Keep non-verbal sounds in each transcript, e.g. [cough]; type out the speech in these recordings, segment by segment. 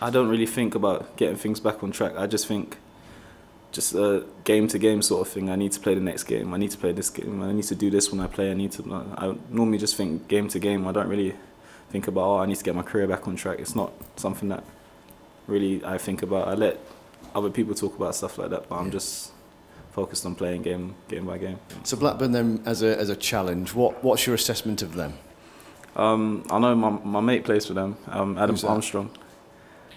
I don't really think about getting things back on track. I just think just a game to game sort of thing. I need to play the next game. I need to play this game. I need to do this when I play. I need to. I normally just think game to game. I don't really think about oh I need to get my career back on track. It's not something that really I think about. I let other people talk about stuff like that, but I'm just focused on playing game game by game. So Blackburn then as a as a challenge, what what's your assessment of them? Um, I know my my mate plays for them, um, Adam Armstrong.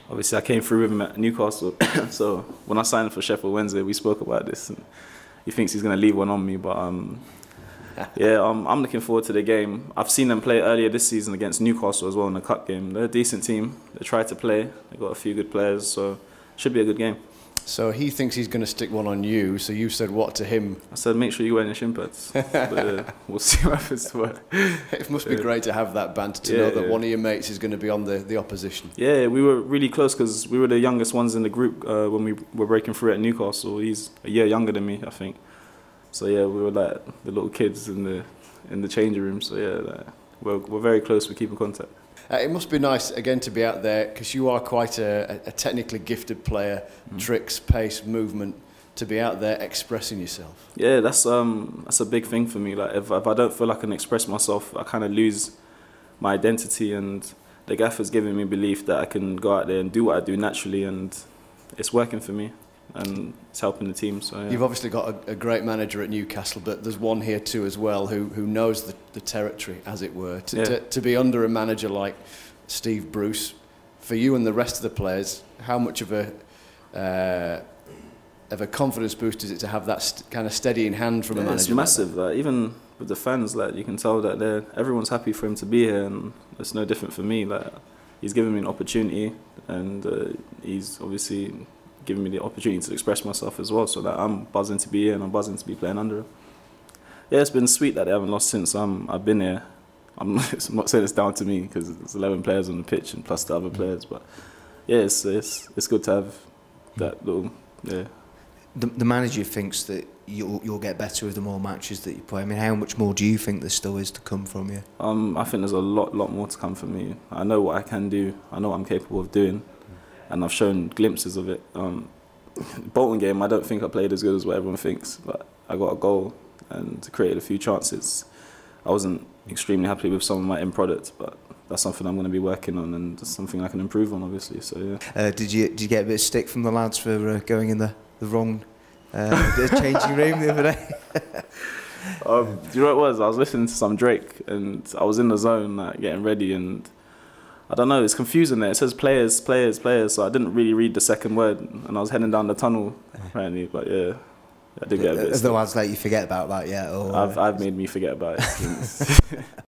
Obviously, I came through with him at Newcastle, [coughs] so when I signed for Sheffield Wednesday, we spoke about this. And he thinks he's going to leave one on me, but um, [laughs] yeah, um, I'm looking forward to the game. I've seen them play earlier this season against Newcastle as well in the cup game. They're a decent team. They try to play. They've got a few good players, so should be a good game. So he thinks he's going to stick one on you. So you said what to him? I said, make sure you wear your shin pads. [laughs] but, uh, we'll see what happens it. It must be great to have that banter to yeah, know that yeah. one of your mates is going to be on the, the opposition. Yeah, we were really close because we were the youngest ones in the group uh, when we were breaking through at Newcastle. He's a year younger than me, I think. So yeah, we were like the little kids in the in the changing room. So yeah, like, we're, we're very close. We keep in contact. Uh, it must be nice again to be out there because you are quite a, a technically gifted player, mm. tricks, pace, movement. To be out there expressing yourself. Yeah, that's um that's a big thing for me. Like if if I don't feel like I can express myself, I kind of lose my identity. And the gaffer's giving me belief that I can go out there and do what I do naturally, and it's working for me and it's helping the team. So yeah. you've obviously got a, a, great manager at Newcastle, but there's one here too as well who who knows the, the territory, as it were. To, yeah. to, to be under a manager like Steve Bruce, for you and the rest of the players, how much of a uh, of a confidence boost is it to have that kind of steadying hand from yeah, a manager? It's massive. Like, even with the fans, like you can tell that they're everyone's happy for him to be here, and it's no different for me. Like he's given me an opportunity, and uh, he's obviously giving me the opportunity to express myself as well. So that I'm buzzing to be here and I'm buzzing to be playing under him. Yeah, it's been sweet that they haven't lost since um, I've been here. I'm not, [laughs] I'm not saying it's down to me because there's 11 players on the pitch and plus the other players, but yeah, it's it's, it's good to have that little yeah. The, the manager thinks that you'll you'll get better with the more matches that you play. I mean, how much more do you think there still is to come from you? Um, I think there's a lot lot more to come from me. I know what I can do. I know what I'm capable of doing and I've shown glimpses of it. Um, Bolton game, I don't think I played as good as what everyone thinks, but I got a goal and created a few chances. I wasn't extremely happy with some of my end products, but that's something I'm going to be working on and something I can improve on, obviously. So yeah. Uh, did you did you get a bit of stick from the lads for uh, going in the the wrong uh, [laughs] changing room the other day? [laughs] um, do you know what it was? I was listening to some Drake and I was in the zone, like, getting ready and I don't know, it's confusing there. It says players, players, players, so I didn't really read the second word and I was heading down the tunnel apparently, but yeah. I did get a bit. Lads let you forget about that yet? Or I've, I've made me forget about it. [laughs]